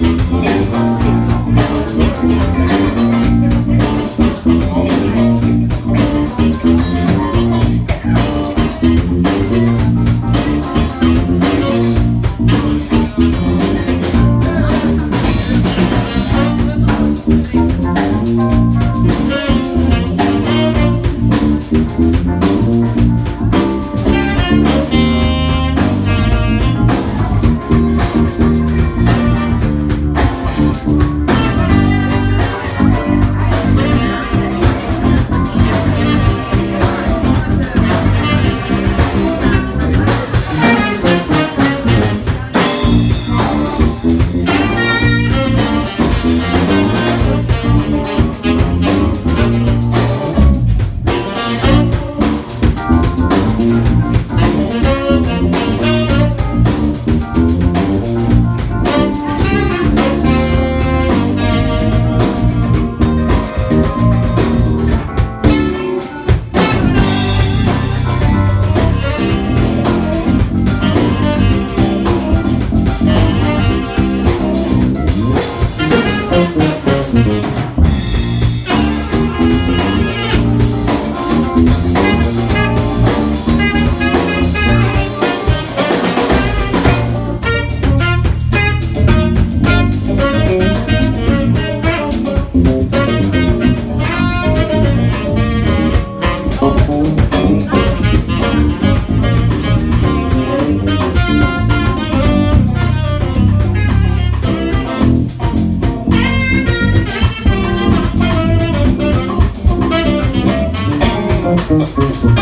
Yeah. Música